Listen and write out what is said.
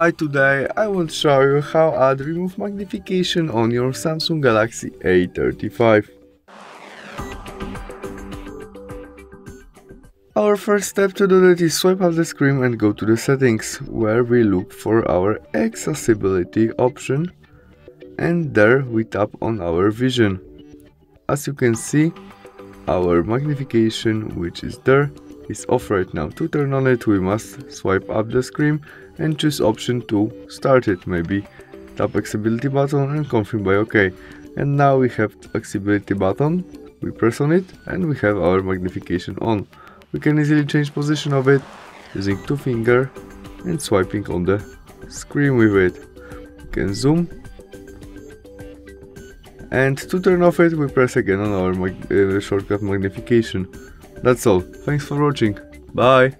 Hi, today I will show you how add remove magnification on your Samsung Galaxy A35. Our first step to do that is swipe up the screen and go to the settings, where we look for our accessibility option and there we tap on our vision. As you can see, our magnification which is there is off right now. To turn on it we must swipe up the screen and choose option to start it maybe. Tap accessibility button and confirm by OK. And now we have accessibility button, we press on it and we have our magnification on. We can easily change position of it using two finger and swiping on the screen with it. We can zoom and to turn off it we press again on our mag uh, shortcut magnification. That's all, thanks for watching, bye!